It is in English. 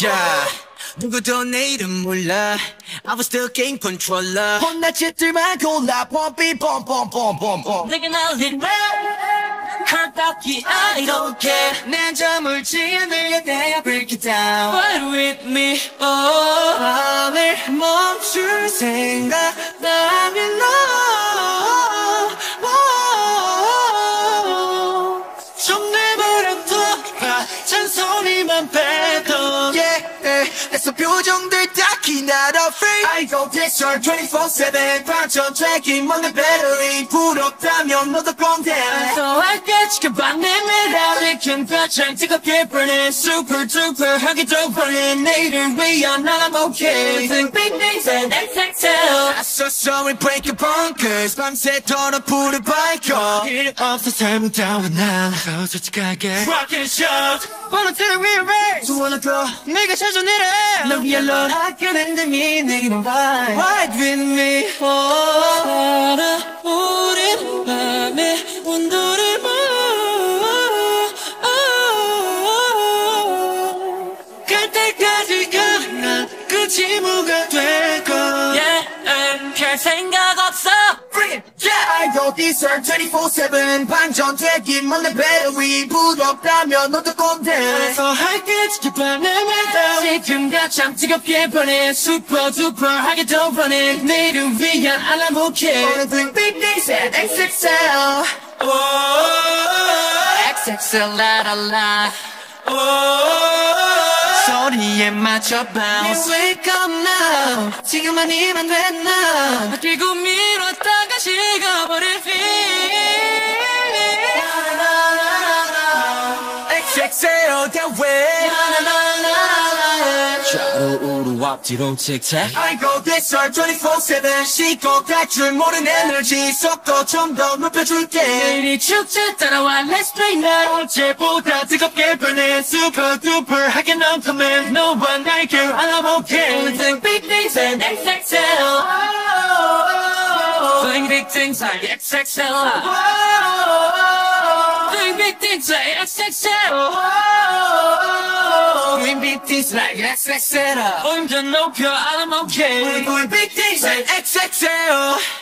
Yeah 누구도 내 이름 몰라 I was the game controller 혼나 짓들만 골라 펌피 펌펌펌펌펌 내게 날린 랩 컬딱히 I don't care 난 점을 지으려 내 break it down Fight with me oh 밤을 멈출 생각 나면 너좀 내버려둬 잔소리만 빼도 yeah, yeah. 내서 표정들 딱히 not afraid I go this hard 24-7 반전 트랙이 먹는 배터리 부럽다면 너도 꼰대 So I get 지켜봐 내 매력 큰 표정 뜨겁게 burning super duper 하기도 burning 내일을 위한 I'm okay Think big things and XXL I saw someone break your bunkers 밤새 더는 불을 밝혀 일 없어 삶은 다운 난 솔직하게 Rock and shout wanna take a real race wanna go 내가 찾아 내려 너 위에 넌 아껴낸 듯이 내게만 ride Ride with me 살아 우린 밤에 온도를 갈 때까지 가난 끝이 무가 될 거야 Yeah, 별 생각 없어. Yeah. 여기서 24-7 반전되기 먼데 배위 부럽다면 너도 꼰대 그래서 할게 지켜봐내매다 지금 가장 뜨겁게 보내. 슈퍼 두퍼 하게 더 보내 내일을 위한 알람 오케이 오늘은 빅데이셋 XXL XXL 라라라. 소리에 맞춰 bounce Wake up now 지금 아니면 됐나 들고 밀었다가 식어버릴 feeling XXL 대회 좌로 우로 앞뒤로 틱택 I go this hard 24-7 쉬고 갈줄 모르는 에너지 속도 좀 더 높여줄게 내일이 축제 따라와 Let's play now 어제보다 뜨겁게 burning super duper 하게 넘쳐맨 너와 날개 I'm okay Think big things and XXL Think big things like XXL Think big things like XXL Doing big things like XXL 혼자 높여 I'm okay Doing big things like XXL